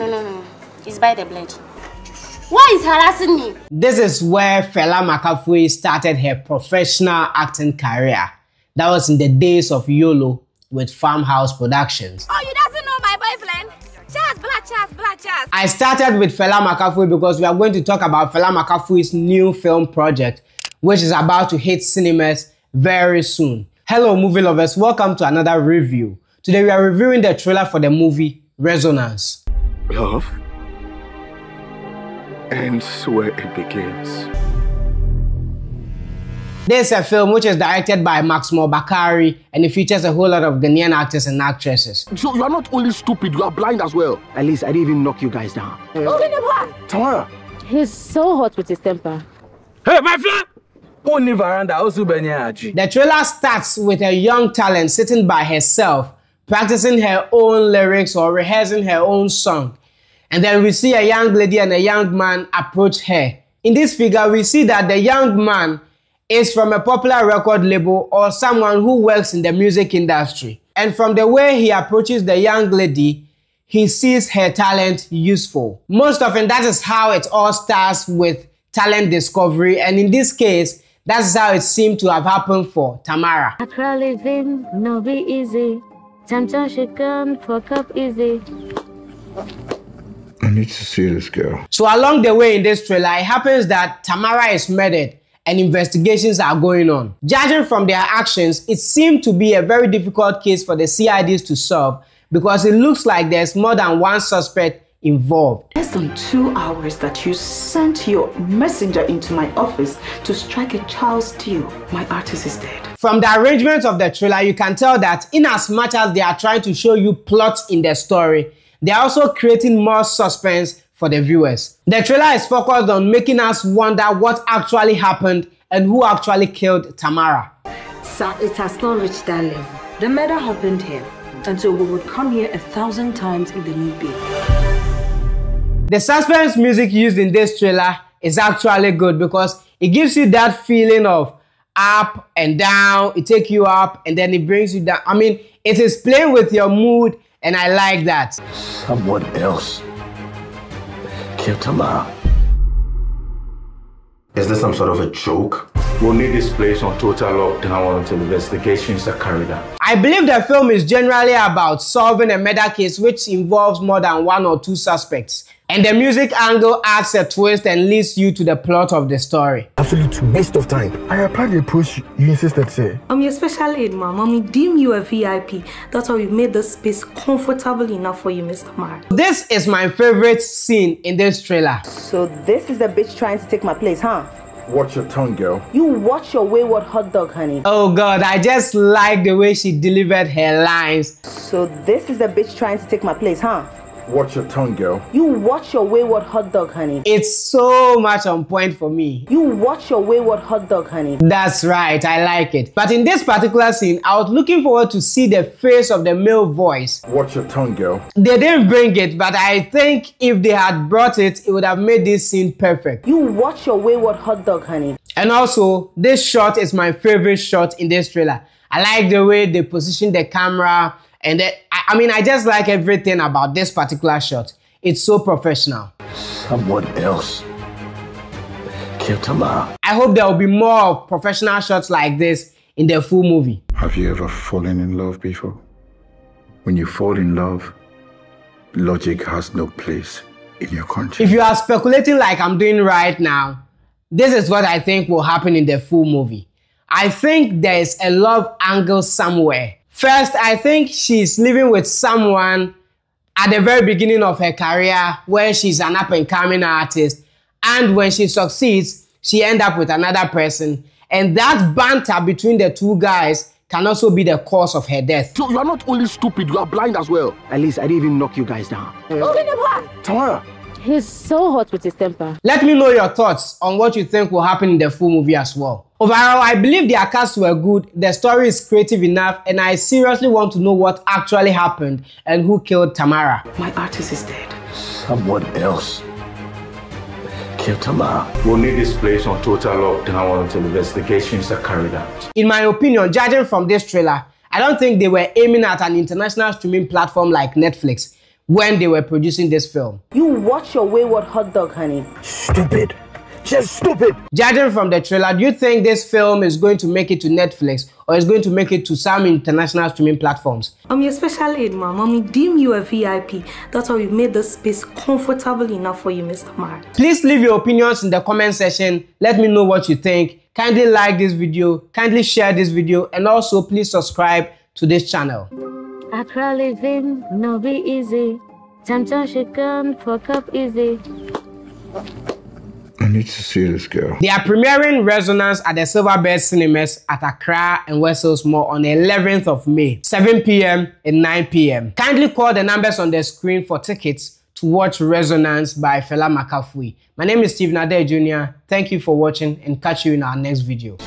No, no, no. It's by the blade. Why is harassing me? This is where Fella Makafui started her professional acting career. That was in the days of YOLO with Farmhouse Productions. Oh, you doesn't know my boyfriend? Charles, black Charles, black Charles. I started with Fella Makafui because we are going to talk about Fella Makafui's new film project, which is about to hit cinemas very soon. Hello, movie lovers. Welcome to another review. Today we are reviewing the trailer for the movie Resonance. Love ends where it begins. This is a film which is directed by Maximo Bakari and it features a whole lot of Ghanaian actors and actresses. So you are not only stupid, you are blind as well. At least I didn't even knock you guys down. Tamara. He's so hot with his temper. Hey, my friend! Only veranda also benyachi. The trailer starts with a young talent sitting by herself, practicing her own lyrics or rehearsing her own song. And then we see a young lady and a young man approach her. In this figure, we see that the young man is from a popular record label or someone who works in the music industry. And from the way he approaches the young lady, he sees her talent useful. Most often, that is how it all starts with talent discovery. And in this case, that's how it seemed to have happened for Tamara. No be easy. Temptation can fuck up easy. I need to see this girl. So along the way in this trailer, it happens that Tamara is murdered and investigations are going on. Judging from their actions, it seemed to be a very difficult case for the CIDs to solve because it looks like there's more than one suspect involved. Less than two hours that you sent your messenger into my office to strike a child's deal, my artist is dead. From the arrangement of the trailer, you can tell that in as much as they are trying to show you plots in the story, they are also creating more suspense for the viewers. The trailer is focused on making us wonder what actually happened and who actually killed Tamara. Sir, it has not reached that level. The murder happened here, and so we would come here a thousand times in the need be. The suspense music used in this trailer is actually good because it gives you that feeling of up and down. It takes you up and then it brings you down. I mean, it is playing with your mood and I like that. Someone else killed Tamara. Is this some sort of a joke? We'll need this place on total lockdown until investigations are carried out. I believe the film is generally about solving a murder case which involves more than one or two suspects. And the music angle adds a twist and leads you to the plot of the story. Absolute waste of time. I applied the approach you insisted, sir. I'm your special aid, ma'am. Mommy deem you a VIP. That's why we made this space comfortable enough for you, Mr. Mark. This is my favorite scene in this trailer. So this is the bitch trying to take my place, huh? Watch your tongue, girl. You watch your wayward hot dog, honey. Oh god, I just like the way she delivered her lines. So this is the bitch trying to take my place, huh? Watch your tongue, girl. You watch your wayward hot dog, honey. It's so much on point for me. You watch your wayward hot dog, honey. That's right, I like it. But in this particular scene, I was looking forward to see the face of the male voice. Watch your tongue, girl. They didn't bring it, but I think if they had brought it, it would have made this scene perfect. You watch your wayward hot dog, honey. And also, this shot is my favorite shot in this trailer. I like the way they position the camera and then, I, I mean, I just like everything about this particular shot. It's so professional. Someone else killed Tamara. I hope there will be more professional shots like this in the full movie. Have you ever fallen in love before? When you fall in love, logic has no place in your country. If you are speculating like I'm doing right now, this is what I think will happen in the full movie. I think there is a love angle somewhere. First, I think she's living with someone at the very beginning of her career where she's an up and coming artist. And when she succeeds, she end up with another person. And that banter between the two guys can also be the cause of her death. So you are not only stupid, you are blind as well. At least I didn't even knock you guys down. Tamara. He's so hot with his temper. Let me know your thoughts on what you think will happen in the full movie as well. Overall, I believe the cast were good, the story is creative enough, and I seriously want to know what actually happened and who killed Tamara. My artist is dead. Someone else killed Tamara. We'll need this place on total lockdown until investigations are carried out. In my opinion, judging from this trailer, I don't think they were aiming at an international streaming platform like Netflix, when they were producing this film. You watch your wayward hot dog, honey. Stupid. Just stupid. Judging from the trailer, do you think this film is going to make it to Netflix or is going to make it to some international streaming platforms? I'm your special aid, ma'am. Mommy deem you a VIP. That's why we made this space comfortable enough for you, Mr. Mark. Please leave your opinions in the comment section. Let me know what you think. Kindly like this video, kindly share this video, and also please subscribe to this channel. Accra living no be easy. Temptation she can fuck up easy. I need to see this girl. They are premiering Resonance at the Silverbird Cinemas at Accra and Wessels Mall on the 11th of May, 7 p.m. and 9 p.m. Kindly call the numbers on the screen for tickets to watch Resonance by Fela Makafui. My name is Steve Nader Jr. Thank you for watching and catch you in our next video.